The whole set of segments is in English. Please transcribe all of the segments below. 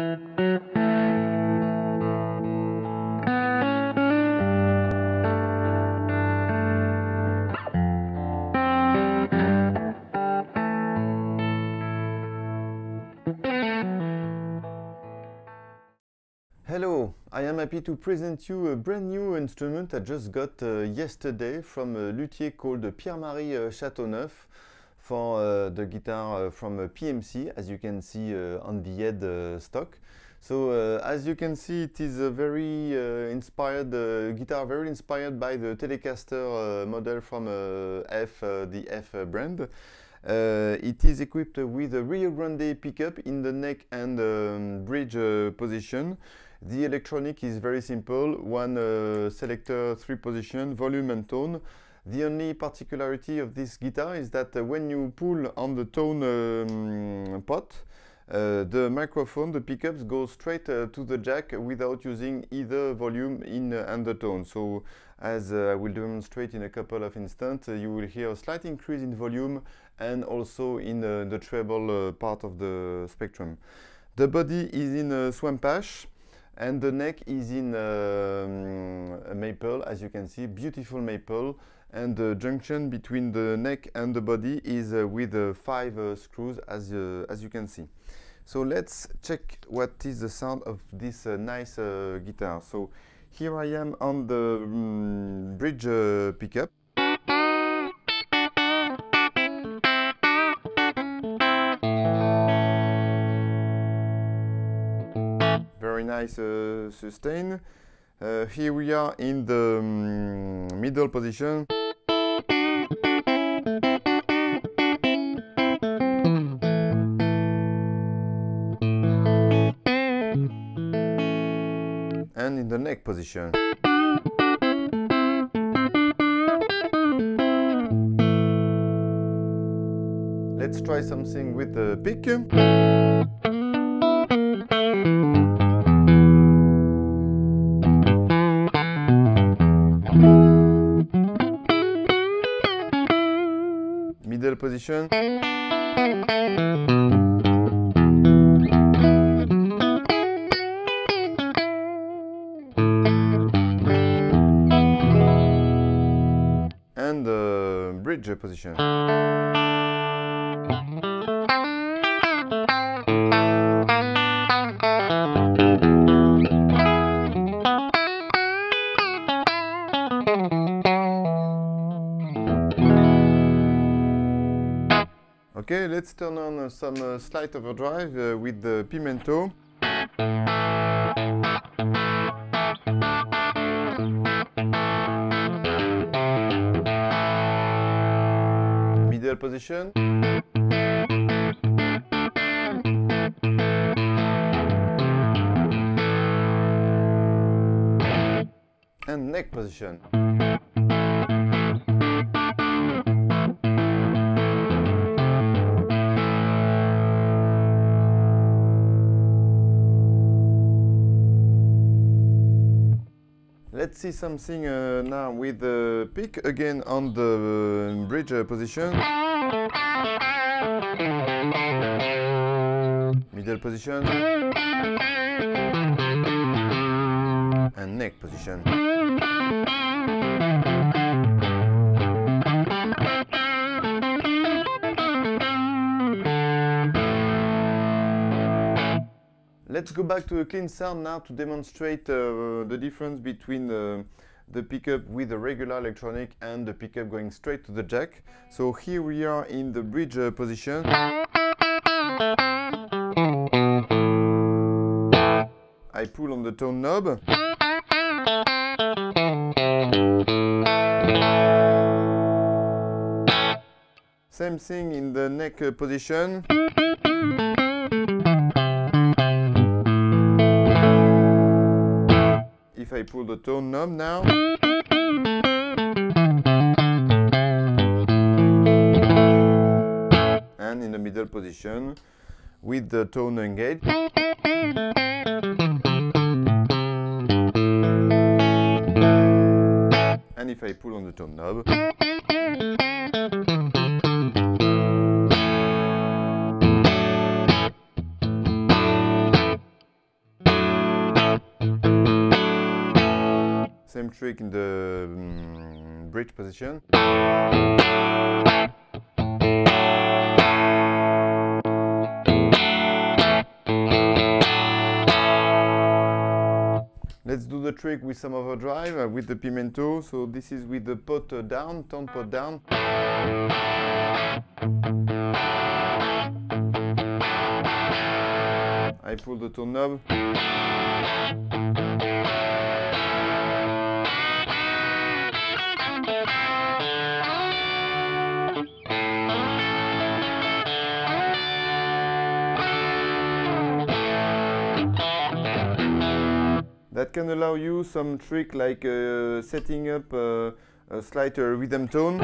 Hello, I am happy to present you a brand new instrument I just got uh, yesterday from a luthier called Pierre-Marie uh, Chateauneuf for uh, the guitar uh, from uh, PMC, as you can see uh, on the head uh, stock. So as you can see, it is a very inspired guitar, very inspired by the Telecaster model from F, the F brand. it is equipped with a Rio Grande pickup in the neck and um, bridge position. The electronic is very simple, one uh, selector, three position, volume and tone. The only particularity of this guitar is that uh, when you pull on the tone um, pot, uh, the microphone, the pickups go straight uh, to the jack without using either volume in uh, the. So as uh, I will demonstrate in a couple of instants, you will hear a slight increase in volume and also in the treble part of the spectrum. The body is in a swamp ash and the neck is in um, maple as you can see beautiful maple. And the junction between the neck and the body is uh, with uh, five uh, screws as, uh, as you can see. So let's check what is the sound of this uh, nice guitar. So here I am on the um, bridge pickup nice sustain. Uh, here we are in the um, middle position. And in the neck position. Let's try something with the pick. Position. And the uh, bridge position. Okay, let's turn on uh, some uh, slight overdrive uh, with the pimento. Middle position. And neck position. Let's see something uh, now with the pick again on the uh, bridge uh, position. Middle position. And neck position. Let's go back to the clean sound now to demonstrate uh, the difference between uh, the pickup with a regular electronic and the pickup going straight to the jack. So here we are in the bridge uh, position. I pull on the tone knob. Same thing in the neck uh, position. I pull the tone knob now. And in the middle position with the tone engaged. And if I pull on the tone knob. Same trick in the um, bridge position. Let's do the trick with some overdrive uh, with the pimento. So this is with the pot uh, down, tone pot down. I pull the tone knob. That can allow you some trick like uh, setting up a slight rhythm tone.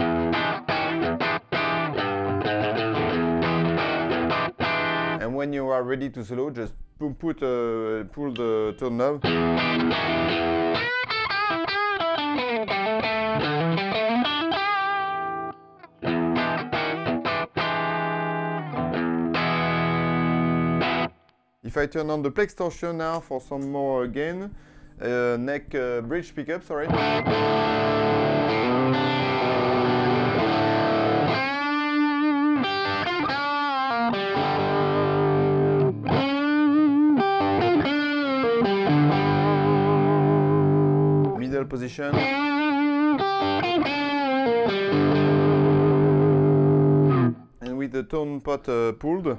And when you are ready to solo, just put, uh, pull the tone knob. I turn on the plex torsion now for some more gain, uh, neck uh, bridge pickup, sorry. Middle position. And with the tone pot uh, pulled.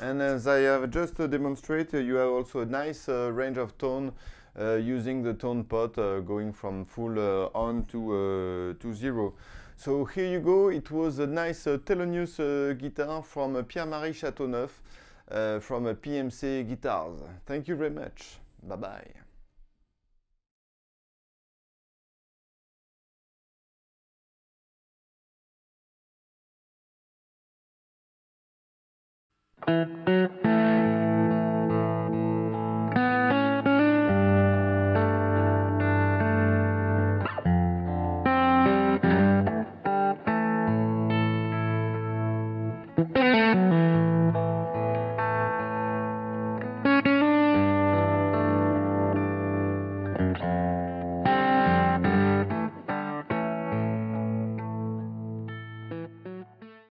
And as I have just uh, demonstrated, you have also a nice uh, range of tone uh, using the tone pot uh, going from full uh, on to, uh, to zero. So here you go, it was a nice Thelonious guitar from Pierre-Marie Châteauneuf from PMC Guitars. Thank you very much. Bye-bye.